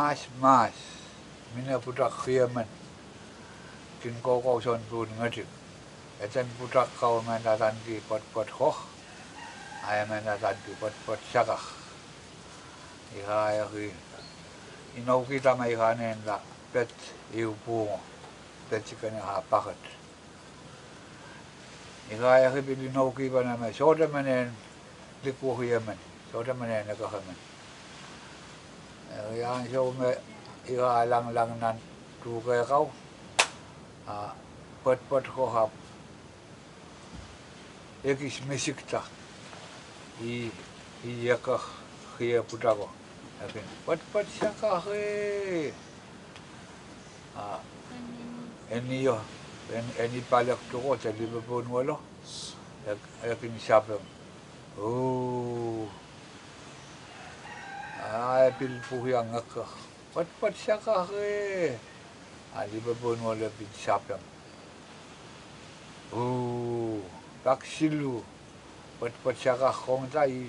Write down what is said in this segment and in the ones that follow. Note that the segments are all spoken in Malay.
mas mas. Mina putak khiaman kin ko ko son pun ngati. Etan putak kau man datan pot pot ho ay man datan pot pot sakah iha ya ki inau kita mai hanen la. Pet iu pu pet chikane ha pakat iha ya ki bi inau ki bana mai. Soda manen liku hiaman soda manen ka haman yang so me ira lang lang nan tu ke kau a pot pot ko hap ekis mesikta i i yaka khia putago akin pot pot saka he? A eni yo en eni palak to ko te libe bon walo akin sapem oh. ai pil puhi angaka pat pat saka he ali ba bon wala pin sapam oh tak silu. Pat pat saka khong ta i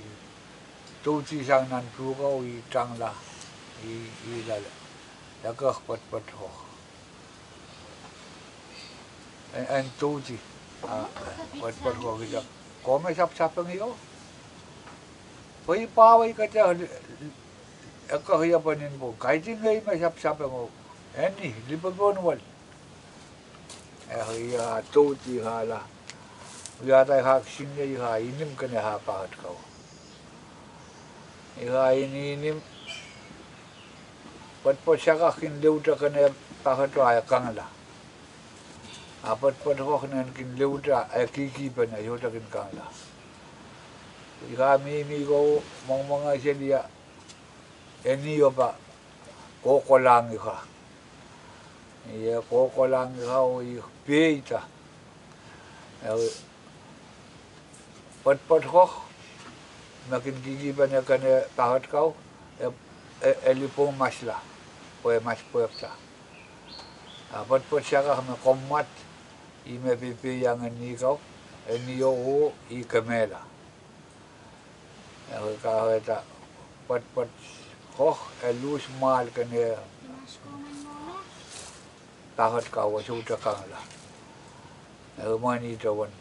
tu chi sang nan tu ko i tang la i i la la. Ka pat pat ho en en tu chi a pat pat ho ki ko me sap ngi yo Pai pa wai ka te e ka hia panin mo. Kai ti ngai mai sap sap mo. Eni li pa bon wal. E hia to ti ha la ya ta ha sin ne ha inim ka ne ha pa hat ka e ha ini nim pat po sha ka kin leu ta ka ne pa ha to a ka ngala a pat pat ho ne kin leu ta a ki pa kin ka Ika mi mi ko mong mong se dia e ni o pa ko ko lang i ka i e ko ko lang i ka o i pe i ta e o pat pat ho na kin gigi pa ne ka ne pahat kau e e li po mas la po e mas po e ta a pat pat siya ka me komat i me pipi yang e ni kau e ni o i kamela e ka ho ta pat pat Хох эллуус маалкане тахат кауасуутакангла эрмаанитаван